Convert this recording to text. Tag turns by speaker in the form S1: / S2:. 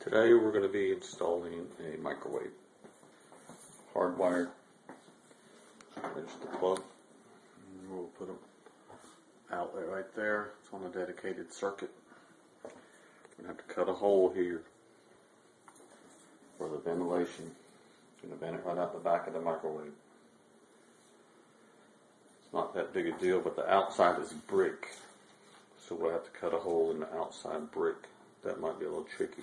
S1: Today we're going to be installing a microwave. Hardwired. There's the plug.
S2: We'll put an outlet right there. It's on a dedicated circuit.
S1: We're going to have to cut a hole here for the ventilation. Going to vent it right out the back of the microwave. It's not that big a deal, but the outside is brick. So we'll have to cut a hole in the outside brick. That might be a little tricky.